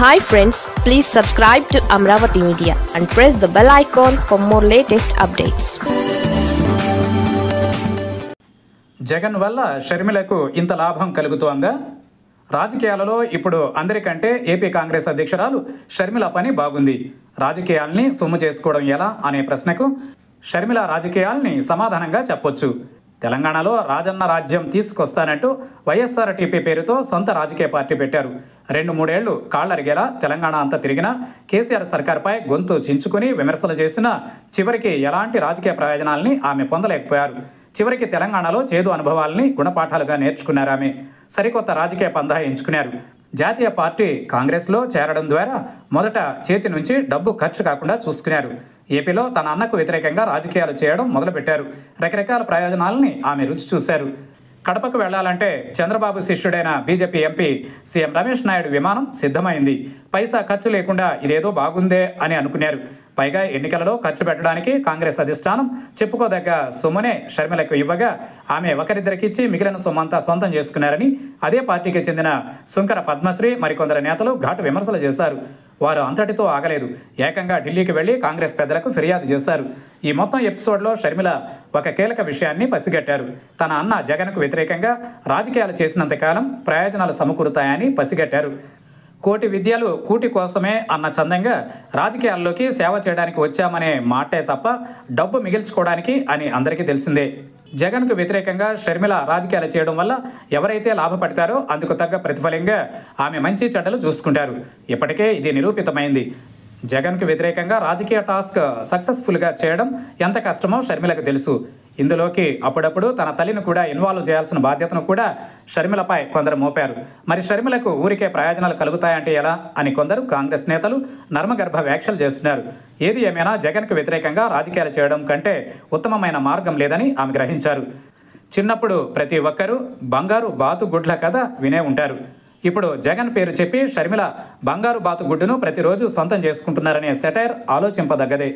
Hi friends please subscribe to Amaravati media and press the bell icon for more latest updates Jagan వల్ల షర్మిలకు ఇంత లాభం కలుగుతోందా? రాజకీయాలలో ఇప్పుడు అందరికంటే ఏపీ కాంగ్రెస్ అధ్యక్షురాలు షర్మిల పని బాగుంది. రాజకీయాల్ని సొమ్ము చేసుకోవడం ఎలా అనే ప్రశ్నకు షర్మిల రాజకీయాల్ని సమాధానంగా చెప్పొచ్చు. తెలంగాణలో రాజన్న రాజ్యం తీసుకొస్తానంటూ వైఎస్ఆర్టీపీ పేరుతో సొంత రాజకీయ పార్టీ పెట్టారు. రెండు మూడేళ్ళు కాళ్ళరిగేలా తెలంగాణ అంతా తిరిగినా కేసీఆర్ సర్కార్పై గొంతు చించుకుని విమర్శలు చేసినా చివరికి ఎలాంటి రాజకీయ ప్రయోజనాల్ని ఆమె పొందలేకపోయారు. చివరికి తెలంగాణలో చేదు అనుభవాల్ని గుణపాఠాలుగా నేర్చుకున్నారు ఆమె. సరికొత్త రాజకీయ పందా ఎంచుకున్నారు. జాతీయ పార్టీ కాంగ్రెస్లో చేరడం ద్వారా మొదట చేతి నుంచి డబ్బు ఖర్చు కాకుండా చూసుకున్నారు. ఏపీలో తన అన్నకు వ్యతిరేకంగా రాజకీయాలు చేయడం మొదలుపెట్టారు. రకరకాల ప్రయోజనాలని ఆమె రుచి చూశారు. కడపకు వెళ్ళాలంటే Chandrababu శిష్యుడైన BJP MP CM Ramesh Naidu విమానం సిద్ధమైంది. పైసా ఖర్చు లేకుండా ఇదేదో బాగుందే అని అనుకున్నారు. పైగా ఎన్నికలలో ఖర్చు పెట్టడానికి కాంగ్రెస్ అధిష్టానం చెప్పుకోదగ్గ సొమ్మునే షర్మిలకు ఇవ్వగా ఆమె ఒకరిద్దరికిచ్చి మిగిలిన సొమ్మంతా సొంతం చేసుకున్నారని అదే పార్టీకి చెందిన శుంకర పద్మశ్రీ మరికొందరు నేతలు ఘాటు విమర్శలు చేశారు. వారు అంతటితో ఆగలేదు. ఏకంగా ఢిల్లీకి వెళ్ళి కాంగ్రెస్ పెద్దలకు ఫిర్యాదు చేశారు. ఈ మొత్తం ఎపిసోడ్లో షర్మిల ఒక కీలక విషయాన్ని పసిగట్టారు. తన అన్న జగన్కు వ్యతిరేకంగా రాజకీయాలు చేసినంతకాలం ప్రయోజనాలు సమకూరుతాయని పసిగట్టారు. కోటి విద్యలు కూటి కోసమే అన్న చందంగా రాజకీయాల్లోకి సేవ చేయడానికి వచ్చామనే మాటే తప్ప డబ్బు మిగిల్చుకోవడానికి అని అందరికీ తెలిసిందే. జగన్కు వ్యతిరేకంగా షర్మిల రాజకీయాలు చేయడం వల్ల ఎవరైతే లాభపడతారో అందుకు తగ్గ ప్రతిఫలంగా ఆమె మంచి చెడ్డలు చూసుకుంటారు. ఇప్పటికే ఇది నిరూపితమైంది. జగన్కు వ్యతిరేకంగా రాజకీయ టాస్క్ సక్సెస్ఫుల్గా చేయడం ఎంత కష్టమో షర్మిలకు తెలుసు. ఇందులోకి అప్పుడప్పుడు తన తల్లిని కూడా ఇన్వాల్వ్ చేయాల్సిన బాధ్యతను కూడా షర్మిలపై కొందరు మోపారు. మరి షర్మిలకు ఊరికే ప్రయోజనాలు కలుగుతాయంటే ఎలా అని కొందరు కాంగ్రెస్ నేతలు నర్మగర్భ వ్యాఖ్యలు చేస్తున్నారు. ఏది ఏమైనా జగన్కు వ్యతిరేకంగా రాజకీయాలు చేయడం కంటే ఉత్తమమైన మార్గం లేదని ఆమె గ్రహించారు. చిన్నప్పుడు ప్రతి ఒక్కరూ బంగారు బాతు గుడ్ల కథ వినే ఉంటారు. ఇప్పుడు జగన్ పేరు చెప్పి షర్మిల బంగారు బాతు గుడ్డును ప్రతిరోజు సొంతం చేసుకుంటున్నారనే సెటైర్ ఆలోచింపదగ్గదే.